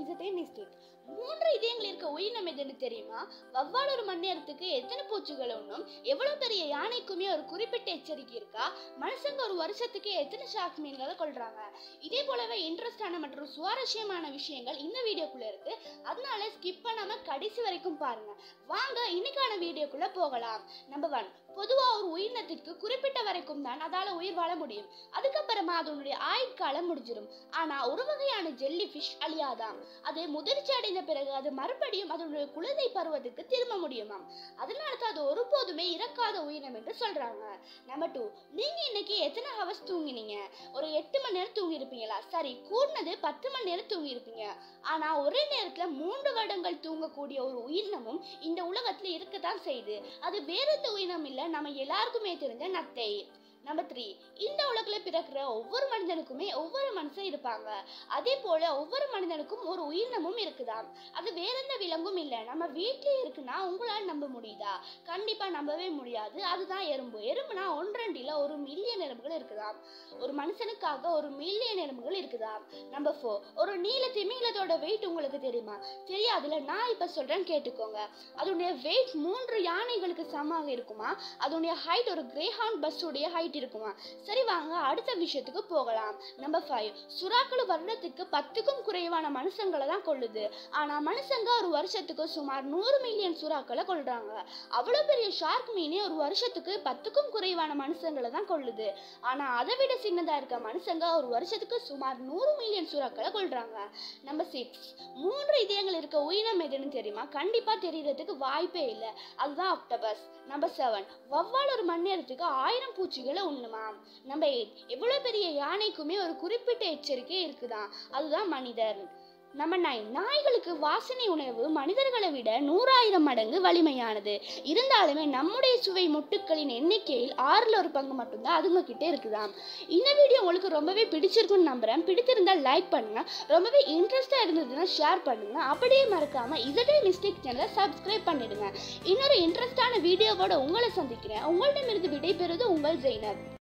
இசட்டே mistake மூன்று இதயங்கள் இருக்க உயிரினம் எதுன்னு தெரியுமா? வவ்வால் ஒரு மணி நேரத்துக்கு எத்தனை பூச்சிகள் ஒன்றும் எவ்வளவு பெரிய யானைக்குமே ஒரு குறிப்பிட்ட எச்சரிக்கை இருக்கா? மனுஷங்க ஒரு வருஷத்துக்கு எத்தனை ஷாக் மீன்களை கொள்றாங்க இதே போலவே இன்ட்ரெஸ்டான மற்றும் சுவாரஸ்யமான விஷயங்கள் இந்த வீடியோக்குள்ள இருக்கு. அதனால ஸ்கிப் பண்ணாம கடைசி வரைக்கும் பாருங்க. வாங்க இன்னைக்கான வீடியோக்குள்ள போகலாம். நம்பர் ஒன் பொதுவா ஒரு உயிரினத்திற்கு குறிப்பிட்ட வரைக்கும் தான் அதால உயிர் வாழ முடியும். அதுக்கப்புறமா அதனுடைய ஆயுட்காலம் முடிஞ்சிடும் ஆனா ஒரு வகையான ஜெல்லி ஃபிஷ் அழியாதாம். அது முதிர்ச்சி அடைந்த பிறகு அது மறுபடியும் அதனுடைய குழந்தை பருவத்துக்கு திரும்ப முடியுமாம். அதனால தான் அது ஒருபோதுமே இறக்காத உயிரினம் என்று சொல்றாங்க. நம்பர் டூ நீங்க இன்னைக்கு எத்தனை ஹவர்ஸ் தூங்கினீங்க? ஒரு எட்டு மணி நேரம் தூங்கி இருப்பீங்களா சரி கூடினது பத்து மணி நேரம் தூங்கி இருப்பீங்க ஆனா ஒரே நேரத்துல மூன்று வருடங்கள் தூங்கக்கூடிய ஒரு உயிரினமும் இந்த உலகத்துல இருக்கத்தான் செய்யுது. அது வேற எந்த உயிரினம் இல்ல நம்ம எல்லாருக்குமே தெரிஞ்ச நத்தை. நம்பர் த்ரீ இந்த உலகில் பிறக்கிற ஒவ்வொரு மனிதனுக்குமே ஒவ்வொரு மனுஷன் இருப்பாங்க. அதே போல ஒவ்வொரு மனிதனுக்கும் ஒரு உயிரினமும் இருக்குதாம். அது வேற எந்த விலங்கும் இல்லை. நம்ம வீட்டிலே இருக்குன்னா உங்களால் நம்ப முடியுதா? கண்டிப்பா நம்பவே முடியாது. அதுதான் எறும்பு. எறும்புனா ஒன்றரெண்டு ஒரு மில்லியன் எறும்புகள் இருக்குதாம். ஒரு மனுஷனுக்காக ஒரு மில்லியன் எறும்புகள் இருக்குதாம். நம்பர் ஃபோர் ஒரு நீல திமிங்கலத்தோட வெயிட் உங்களுக்கு தெரியுமா? தெரியாதுல நான் இப்ப சொல்கிறேன் கேட்டுக்கோங்க. அதனுடைய வெயிட் மூன்று யானைகளுக்கு சமமாக இருக்குமா? அதனுடைய ஹைட் ஒரு கிரேஹான் பஸ்ஸுடைய ஹைட் இருக்குமா சரி வாங்க அடுத்த விஷயத்துக்கு போகலாம். நம்பர் ஃபைவ் சுறாக்கள் வருடத்துக்கு பத்துக்கும் குறைவான மனுஷங்களை தான் கொள்ளுது. ஆனால் மனுஷங்க ஒரு வருஷத்துக்கு சுமார் நூறு மில்லியன் சுறாக்களை கொள்றாங்க. அவ்வளோ பெரிய ஷார்க் மீனே ஒரு வருஷத்துக்கு பத்துக்கும் குறைவான மனுஷங்களை தான் கொள்ளுது. ஆனால் அதை விட சின்னதாக இருக்க மனுஷங்க ஒரு வருஷத்துக்கு சுமார் நூறு மில்லியன் சுறாக்களை கொள்றாங்க. நம்பர் சிக்ஸ் மூன்று இதயங்கள் இருக்க உயிரினம் எதுன்னு தெரியுமா? கண்டிப்பாக தெரியறதுக்கு வாய்ப்பே இல்லை. அதுதான் ஆக்டோபஸ் நம்பர் செவன் வவ்வால் ஒரு மணி நேரத்துக்கு ஆயிரம் பூச்சிகள் உண்ணுமாம் நம்ம எயிட் எவ்வளோ பெரிய யானைக்குமே ஒரு குறிப்பிட்ட எச்சரிக்கை இருக்குதான். அதுதான் மனிதர். நம்ம நாய் நாய்களுக்கு வாசனை உணவு மனிதர்களை விட நூறாயிரம் மடங்கு வலிமையானது. இருந்தாலுமே நம்முடைய சுவை முட்டுக்களின் எண்ணிக்கையில் ஆறில் ஒரு பங்கு மட்டும்தான் அதுங்க கிட்ட இருக்குதாம். இந்த வீடியோ உங்களுக்கு ரொம்பவே பிடிச்சிருக்குன்னு நம்புறேன். பிடித்திருந்தால் லைக் பண்ணுங்க. ரொம்பவே இன்ட்ரெஸ்டாக இருந்ததுன்னா ஷேர் பண்ணுங்க. அப்படியே மறக்காம இதே மிஸ்டேக் சேனலை சப்ஸ்கிரைப் பண்ணிடுங்க. இன்னொரு இன்ட்ரெஸ்டான வீடியோவோட உங்களை சந்திக்கிறேன். உங்களிடமிருந்து விடைபெறுவது உங்கள் ஜெயினர்.